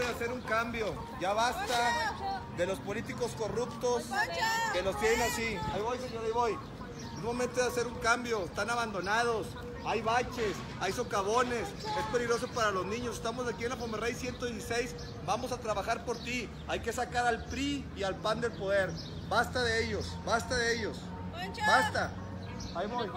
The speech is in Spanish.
de hacer un cambio. Ya basta de los políticos corruptos que los tienen así. Ahí voy, señor, ahí voy. Es momento de hacer un cambio. Están abandonados. Hay baches, hay socavones. Es peligroso para los niños. Estamos aquí en la Pomerrey 116. Vamos a trabajar por ti. Hay que sacar al PRI y al PAN del poder. Basta de ellos. Basta de ellos. Basta. Ahí voy.